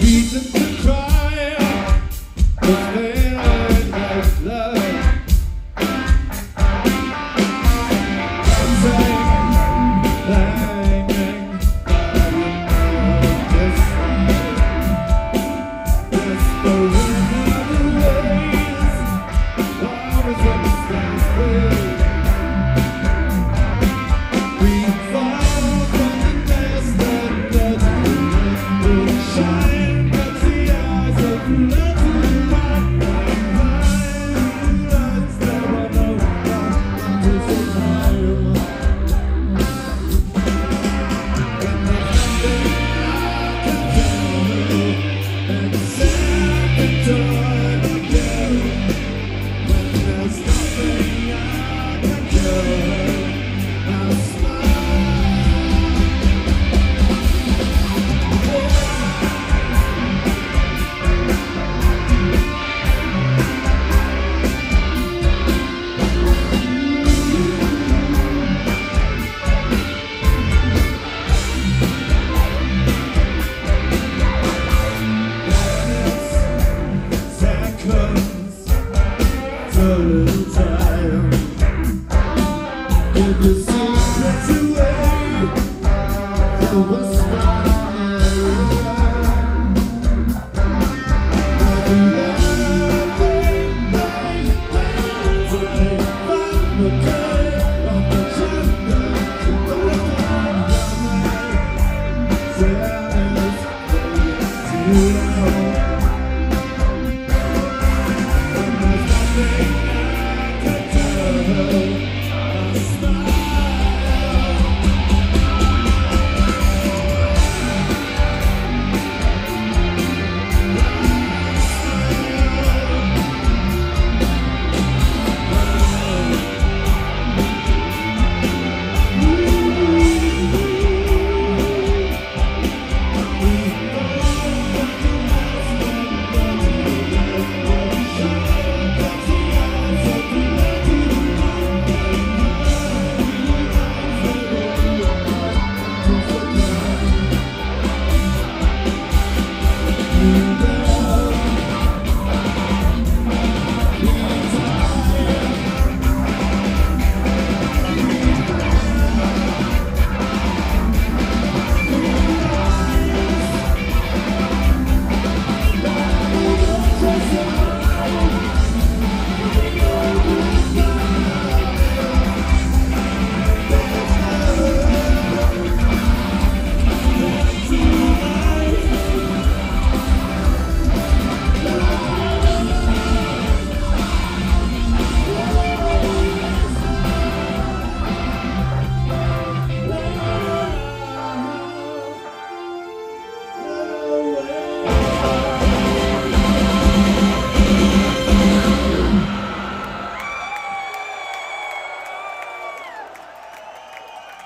reason. Jesus. You you